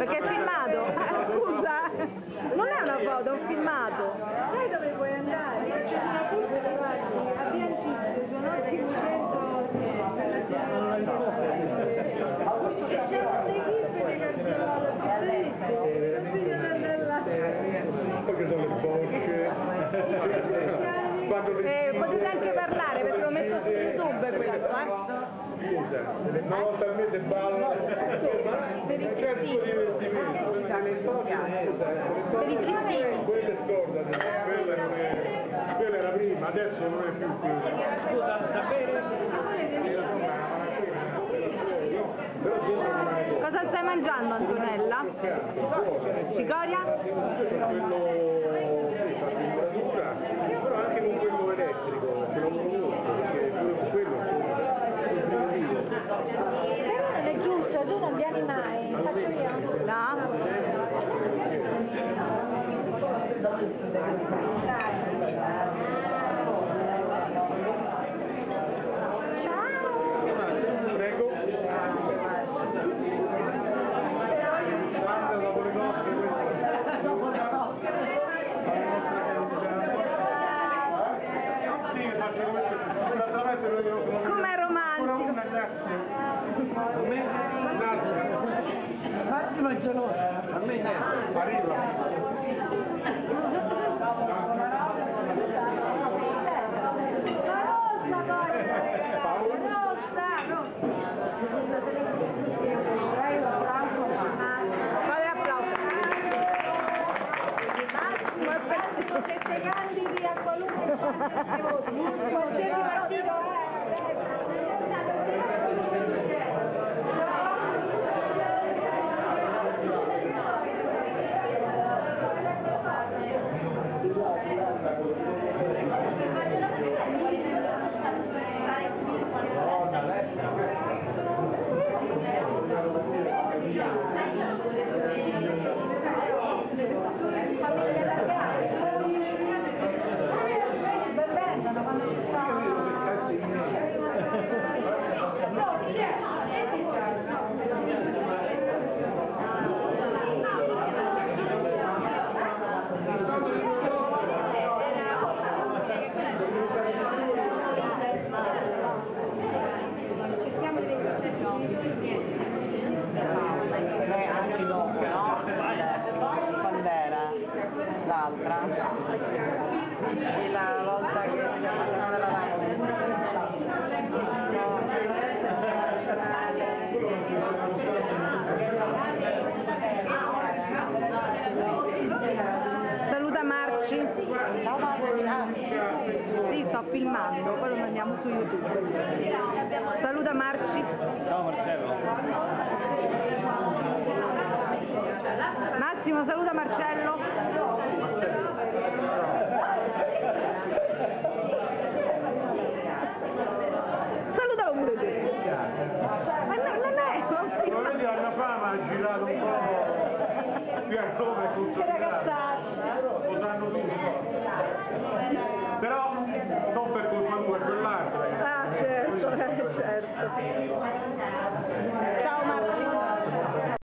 Perché è filmato? Ah, scusa, non è una foto, è un filmato. Sai dove vuoi andare? C'è una puzza guardi, a Biancizio, sono 500 c'è un'equipe di Cardiolo, bellissimo, non bisogna andare là. Perché sono le bocce. Quando le- Eh, potete anche parlare perché l'ho messo su YouTube questo, eh. Scusa, una volta al mese balla. Per i C'è il suo divertimento. Le storie, Per i. Quelle scordate, quella non è. Quella era prima, adesso non è più quella. Scusa, da bere? Però dentro non è buono. Cosa stai mangiando Antonella? Cicoria? Noi Com'è romantico? A me? Massimo è geloso. A me niente. Arriva. Massimo, è l'altra, e la volta che andati alla Saluta Marci. Sì, sto filmando, poi lo mandiamo su YouTube. Saluta Marci. Ciao Marcello. Massimo, saluta Marcello. Qui a Roma ragazzacci. lo sanno tutti. Però